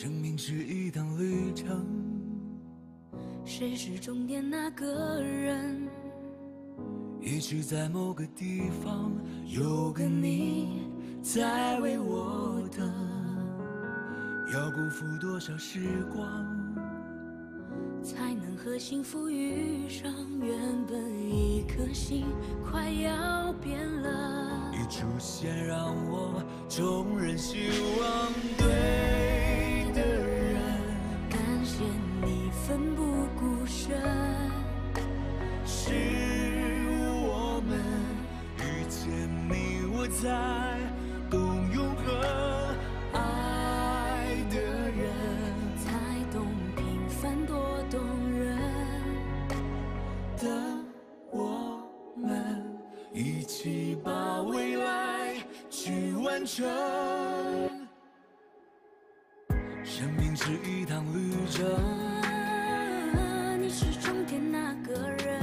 生命是一趟旅程，谁是终点那个人？也许在某个地方有个你在为我等，要辜负多少时光，才能和幸福遇上？原本一颗心快要变了，你出现让我重燃希在，懂永恒。爱的人，才懂平凡多动人。的我们一起把未来去完成。生命是一趟旅程，你是终点那个人，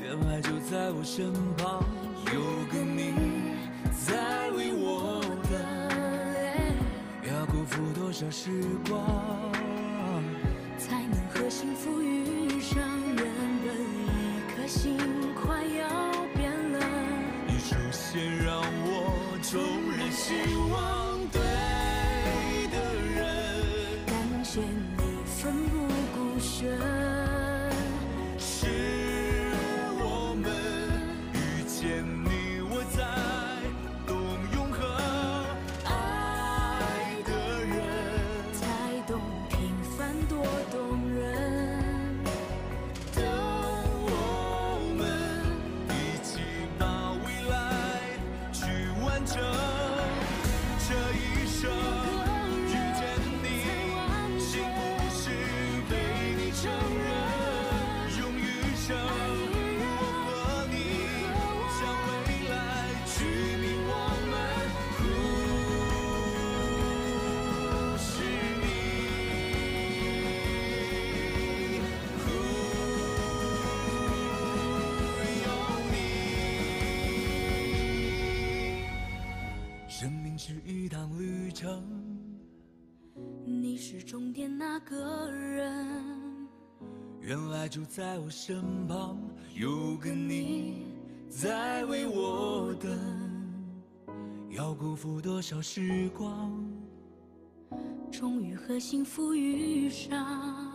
原来就在我身旁，个你在为我等，要辜负多少时光？才能和幸福遇上。原本一颗心快要变了，你出现让我重燃希望。对的人，感谢你奋不顾身，完成。生命是一趟旅程，你是终点那个人，原来就在我身旁，有个你在为我等，要辜负多少时光？终于和幸福遇上。